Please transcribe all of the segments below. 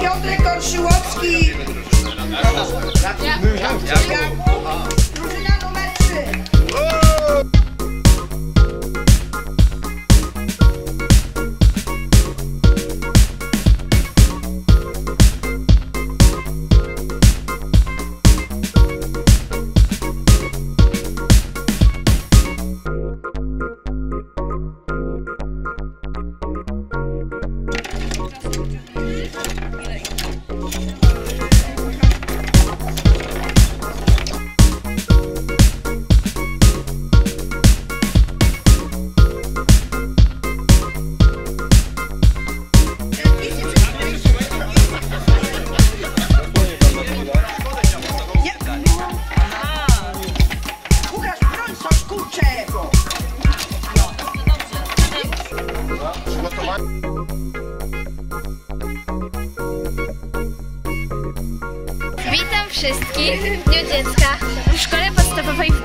Piotrek Korszyłowski. Jakub. Drużyna kurczę! Witam wszystkich w Dniu Dziecka w Szkole Podstawowej w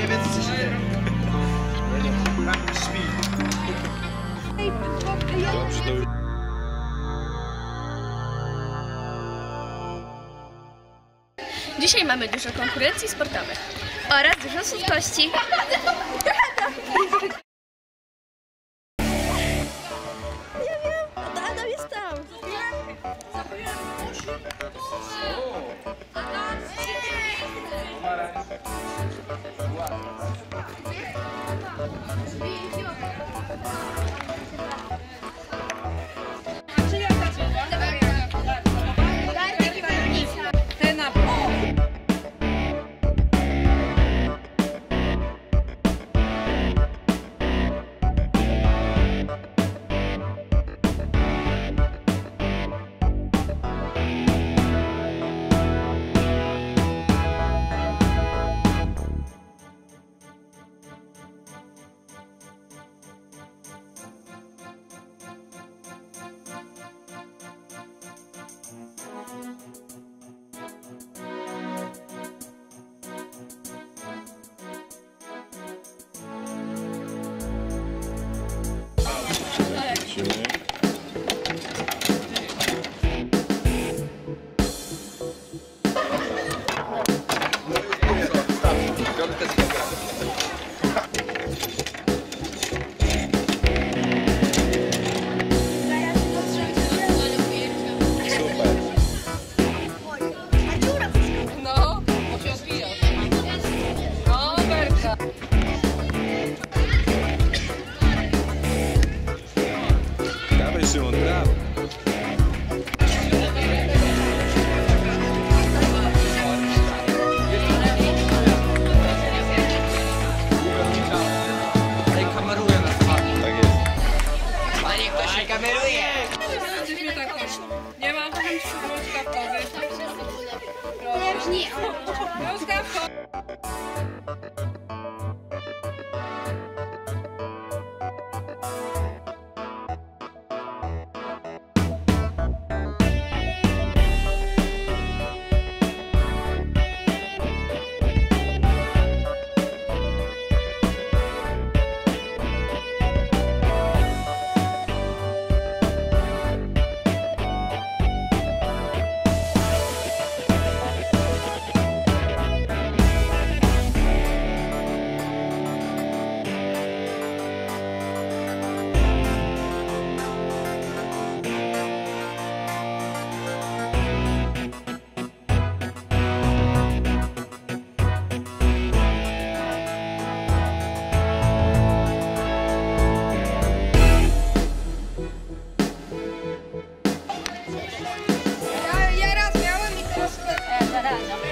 Nie wiem co się dzieje. Tam śpi. Dobrze, to już. Dzisiaj mamy dużo konkurencji sportowych oraz dużo słodkości. Nie kameruję! Będzie mnie tak Nie mam tam skawkowy. Różni. 大丈夫。